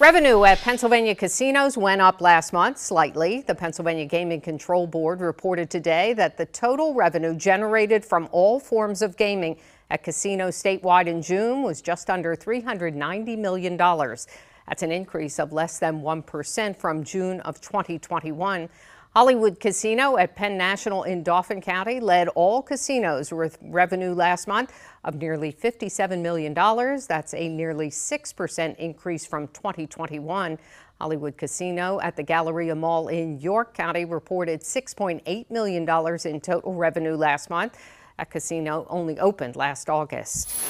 Revenue at Pennsylvania casinos went up last month slightly. The Pennsylvania Gaming Control Board reported today that the total revenue generated from all forms of gaming at casinos statewide in June was just under $390 million. That's an increase of less than 1% from June of 2021. Hollywood Casino at Penn National in Dauphin County led all casinos with revenue last month of nearly $57 million. That's a nearly 6% increase from 2021. Hollywood Casino at the Galleria Mall in York County reported $6.8 million in total revenue last month. A casino only opened last August.